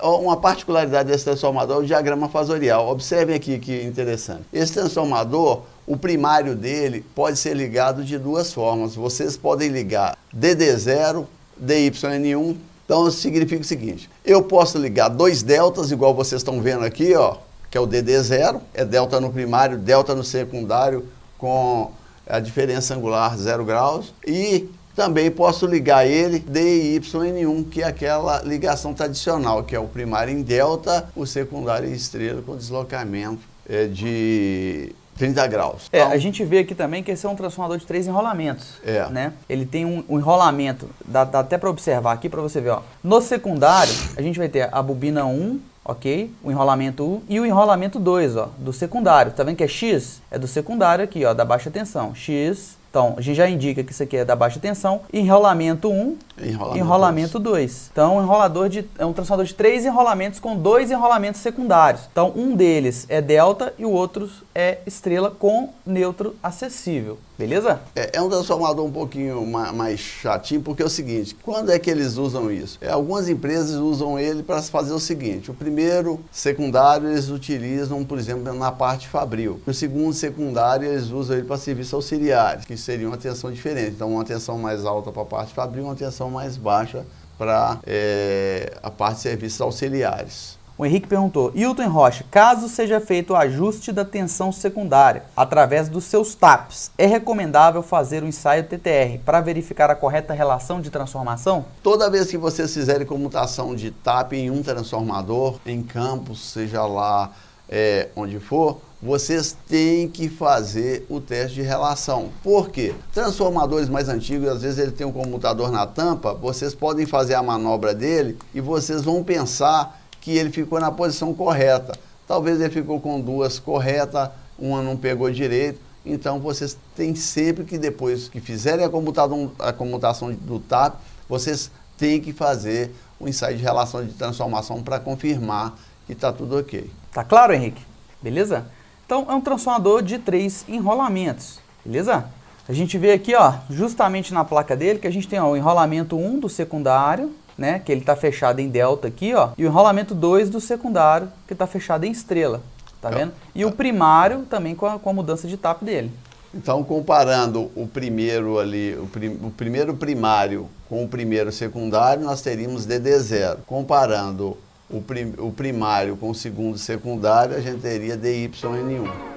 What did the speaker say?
Uma particularidade desse transformador é o diagrama fasorial. Observem aqui que interessante. Esse transformador, o primário dele pode ser ligado de duas formas. Vocês podem ligar DD0, DYN1. Então significa o seguinte: eu posso ligar dois deltas, igual vocês estão vendo aqui, ó, que é o DD0, é delta no primário, delta no secundário, com a diferença angular 0 graus, e também posso ligar ele DYN1, que é aquela ligação tradicional, que é o primário em delta, o secundário em estrela com deslocamento é, de 30 graus. É, então, a gente vê aqui também que esse é um transformador de três enrolamentos. É. Né? Ele tem um, um enrolamento, dá, dá até para observar aqui para você ver. Ó. No secundário, a gente vai ter a bobina 1, ok? O enrolamento 1 e o enrolamento 2, ó, do secundário. Tá vendo que é X? É do secundário aqui, ó, da baixa tensão. X então, a gente já indica que isso aqui é da baixa tensão. Enrolamento 1, enrolamento, enrolamento 2. Então, um enrolador de, é um transformador de três enrolamentos com dois enrolamentos secundários. Então, um deles é delta e o outro é estrela com neutro acessível. Beleza? É, é, um transformador um pouquinho mais chatinho, porque é o seguinte, quando é que eles usam isso? É, algumas empresas usam ele para fazer o seguinte, o primeiro secundário eles utilizam, por exemplo, na parte fabril. O segundo secundário eles usam ele para serviços auxiliares, que seria uma tensão diferente. Então, uma tensão mais alta para a parte fabril, uma tensão mais baixa para é, a parte de serviços auxiliares. O Henrique perguntou, Hilton Rocha, caso seja feito o ajuste da tensão secundária através dos seus TAPs, é recomendável fazer o ensaio TTR para verificar a correta relação de transformação? Toda vez que vocês fizerem comutação de TAP em um transformador, em campos, seja lá é, onde for, vocês têm que fazer o teste de relação. Por quê? Transformadores mais antigos, às vezes ele tem um comutador na tampa, vocês podem fazer a manobra dele e vocês vão pensar que ele ficou na posição correta. Talvez ele ficou com duas corretas, uma não pegou direito. Então vocês têm sempre que depois que fizerem a comutação, a comutação do TAP, vocês têm que fazer o ensaio de relação de transformação para confirmar que está tudo ok. Tá claro, Henrique? Beleza? Então é um transformador de três enrolamentos, beleza? A gente vê aqui, ó, justamente na placa dele, que a gente tem ó, o enrolamento 1 do secundário, né, que ele está fechado em delta aqui, ó, e o enrolamento 2 do secundário, que está fechado em estrela, tá vendo? E o primário também com a, com a mudança de tap dele. Então, comparando o primeiro ali, o, prim, o primeiro primário com o primeiro secundário, nós teríamos DD0. Comparando o, prim, o primário com o segundo secundário, a gente teria DYN1.